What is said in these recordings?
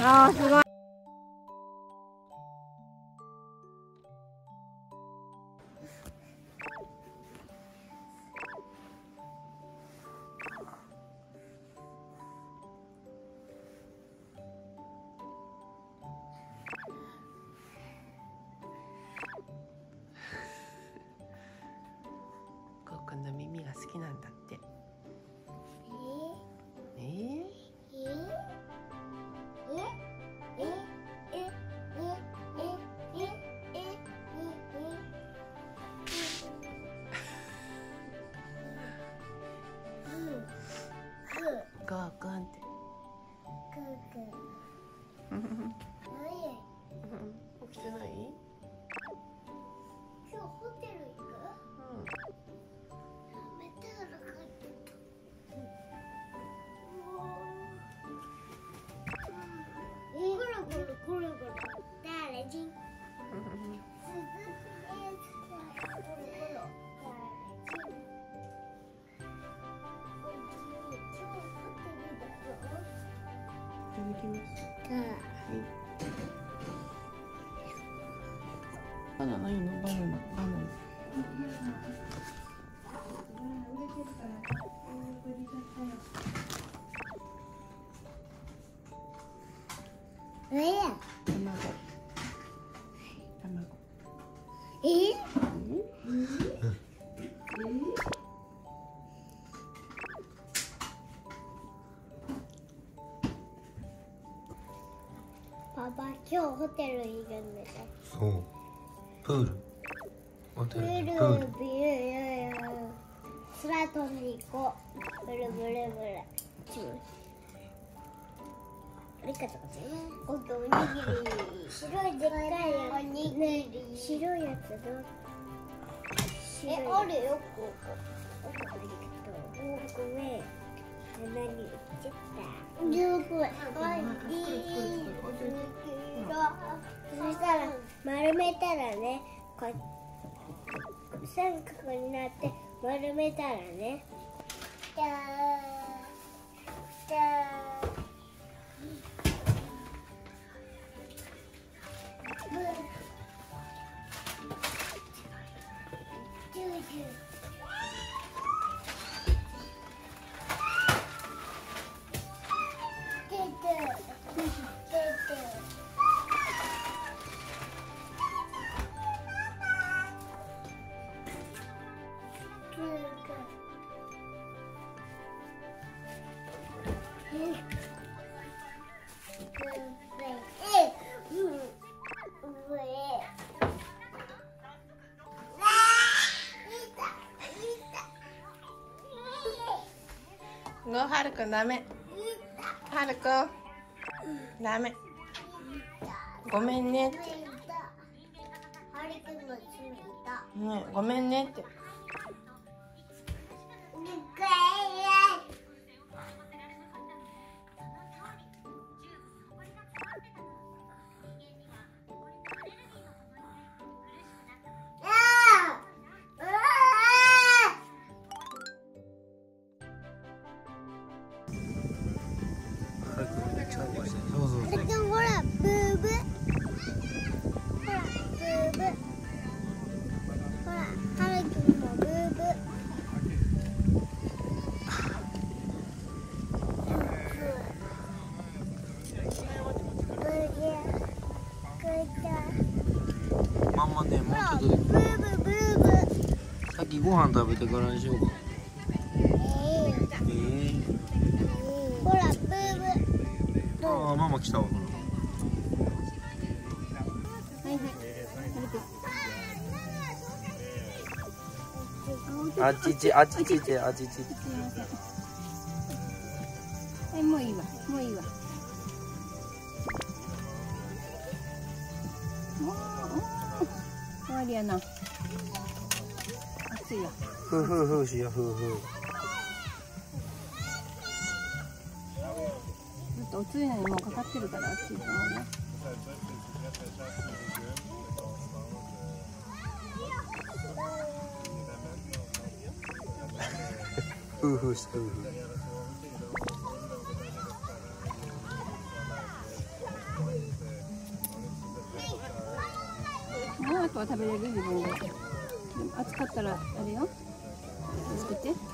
ああすごい。ゴいただきますバナナいいのバナナバナナ上や。卵テルいるんでしょそうプールホテプール、ルにプビュールー、空飛んでいこう。ブルブルブル。ちょありがとうございおにぎり。白いでっかいおにぎり。白いやつどう？え、ある？よ、ここ。ありがとう。ごめん。何言っちゃった。十分。おいしい。そしたら丸めたらね、こ三角になって丸めたらね。じゃーじゃー。ジュゴーはるくんダメ。はるくんダメ。ごめんねって。ハリくんがついた。ねごめんねってそうそうそうほら、ブーブ。ほら、ブーブ。ほら、はるくんもブーブ。ブーブーまんまねもうちょっとでブーブブーブ。さっきご飯食べてからにしようかええー、ほああママ来たわ。ほらあっちちあっちちちあっちちえもういいわもういいわもう終わりやな暑いわふうふうふうしようふうふうとおつゆにもうかかってるから熱いと思うね。ふうふうしてふ。は食べれる自分で。も暑かったらあれよ。助けて。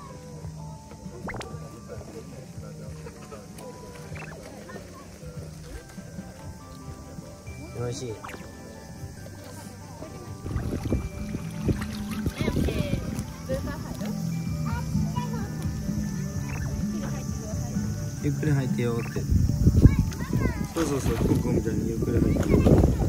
美味しい。ゆっくり入ってよって。そうそうそうココみたいにゆっくり入って。よ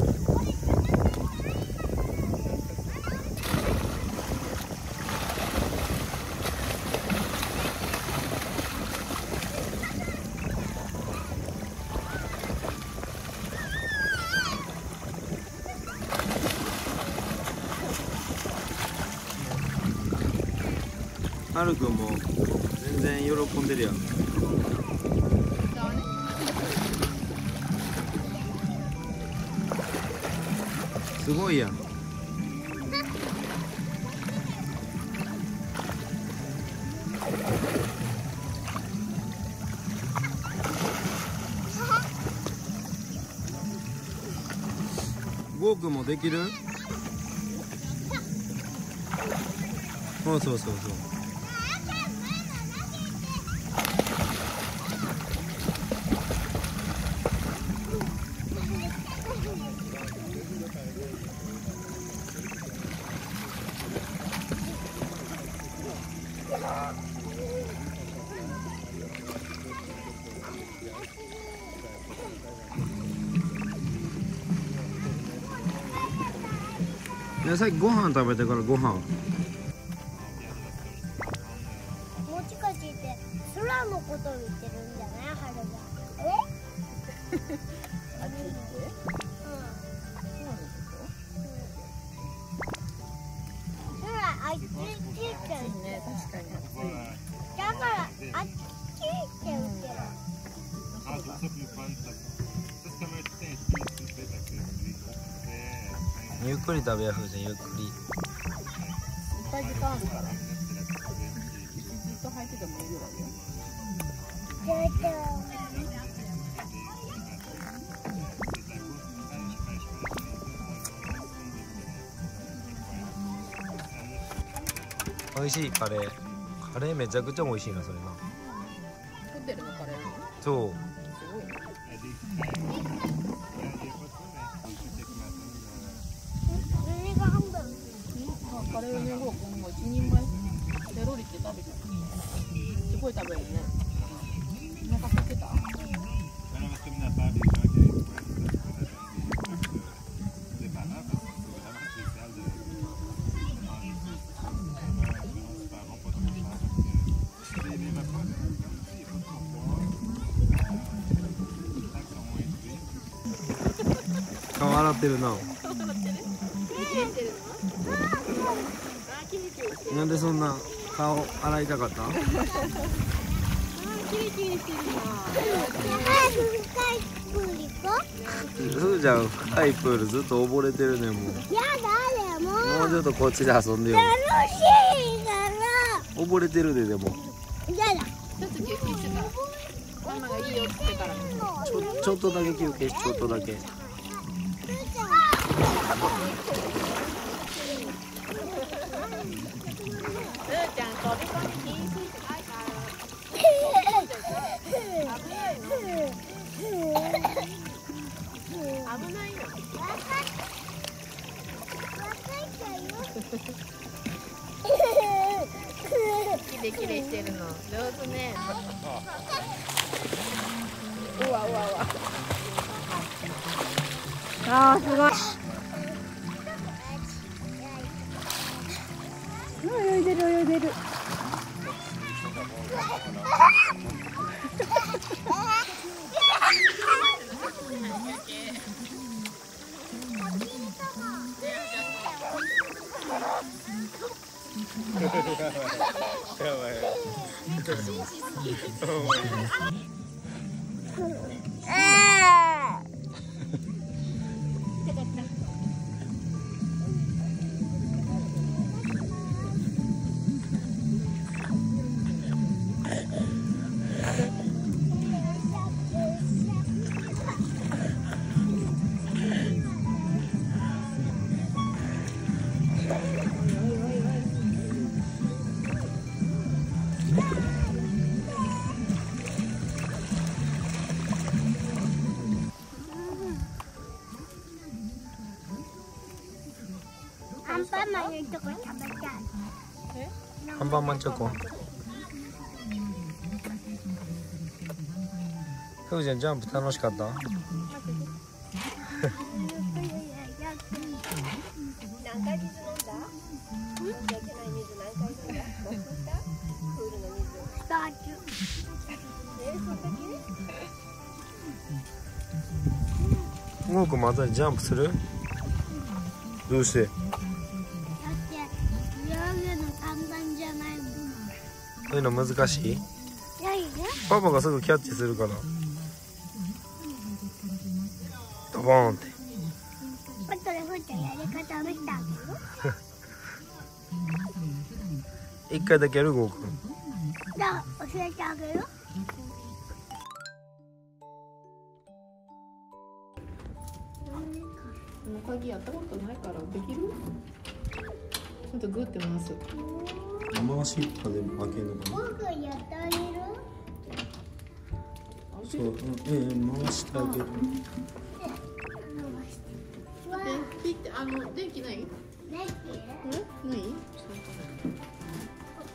はるくんも全然喜んでるやんすごいやん。ゴーくんもできる？そうそうそうそう。いやさっきご飯食べてからご飯。もしかして空のことを言ってるんじゃない？春が。え？うん。空あっち行ってるね確かに暑いだからあっちゆっくり食べやふうぜゆっくり。いっぱい時間あるからずっと入っててもいいぐらいよ美味しいカレー。カレーめちゃくちゃ美味しいなそれな。ホテルのカレー？そうなんでそんな。顔洗いたかった？早く深いプール行こすーちゃん深いプールずっと溺れてるねもう。うやだでももうちょっとこっちで遊んでよ。楽しいから溺れてるででもやだ。ちょっと休憩してたママがいいよって。言ってからちょちょっとだけ休憩しちょっとだけ。すーちゃん飛び込み禁止って書いてある危ないよきれいきれいしてるの。上手ね。うわうわうわあーすごい。泳いでる泳いでる。マンのとこ食べたいアンパンマンチョコふうちゃんジャンプ楽しかった何回水飲んだいけない水何回飲んだもう振ったプールの水スタートえその時ゴーくまたジャンプするどうしてそういうの難しい？ないね。パパがすぐキャッチするから。ドボーンって。あとでふーちゃんやり方見せてあげる一回だけやるゴーくん。じゃあ教えてあげる？この鍵やったことないからできる？ちょっとグーって回す回しとかで負けるのかな？僕やってあげる？そう、うん、ええ回してあげる。わでピッて。あの電気ない？ねえない？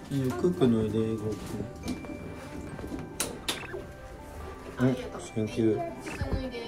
いいよクックの上でゴーくんう。んセンキュー靴脱いで